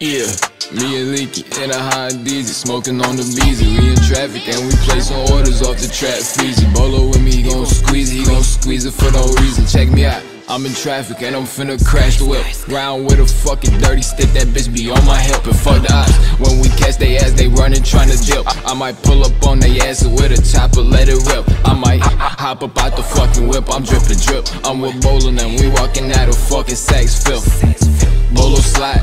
Yeah, me and Leaky in a high diesel, smoking on the beezy. We in traffic and we placing orders off the trap feezy. Bolo with me, he gon' squeeze it, he gon' squeeze it for no reason. Check me out. I'm in traffic and I'm finna crash the whip. Round with a fucking dirty stick, that bitch be on my hip. And fuck the odds, when we catch they ass, they running trying to dip. I might pull up on they ass with a chopper, let it rip. I might hop up out the fucking whip, I'm drippin' drip. I'm with Bowling and we walking out of fucking Saks Fifth. Bolo slide,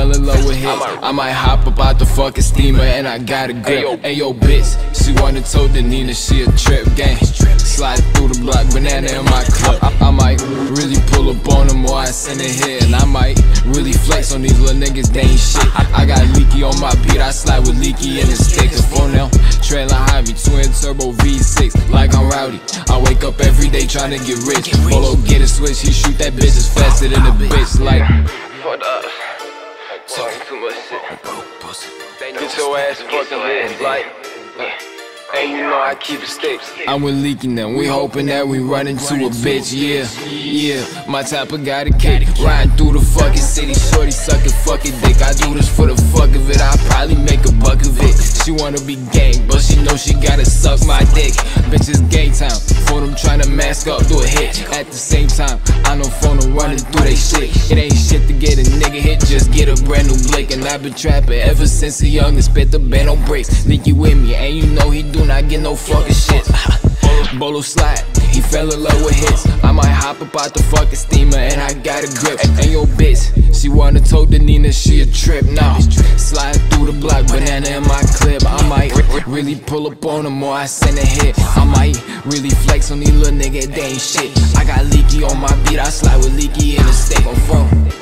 fell in love with hits. I might hop up out the fucking steamer and I got a grip. Hey yo, bitch, she wanna told the Nina she a trip gang. Slide through the block, banana in my club. I, I might really pull up on them or I send a hit. And I might really flex on these little niggas, they ain't shit. I got Leaky on my beat, I slide with Leaky and his stick. The phone now, trailer high, me twin turbo V6, like I'm rowdy. I wake up every day trying to get rich. Bolo get a switch, he shoot that bitch as faster than the bitch, like. Hold up. Talking too much shit. Get your ass fucking lit, like. And you know I keep it stick. I'm with leaking now, we hoping that we run into a bitch, yeah, yeah. My type of got a cake, riding through the fucking city, shorty sucking fucking dick. I do this for the fuck of it, I'll probably make a buck of it. She wanna be gang, but she know she gotta suck my dick. Bitch, it's gang time, for them trying to mask up, do a hit. At the same time, I know phone them running through they shit. It ain't brand new blick. And I've been trapping ever since a young and spit the band on breaks. Leaky with me, and you know he do not get no fucking shit. Bolo slide, he fell in love with hits. I might hop up out the fucking steamer and I got a grip. And yo, bitch, she wanna told the Nina she a trip now. Slide through the block, banana in my clip. I might really pull up on them or I send a hit. I might really flex on these little niggas, they ain't shit. I got Leaky on my beat, I slide with Leaky in the on phone.